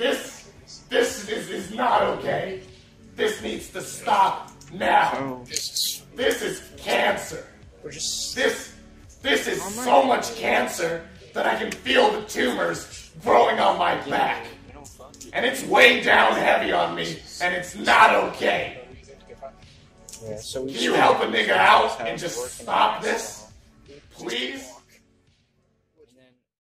This, this is, is not okay. This needs to stop now. Oh. This is cancer. This, this is so much cancer that I can feel the tumors growing on my back. And it's way down heavy on me, and it's not okay. Can you help a nigga out and just stop this? Please?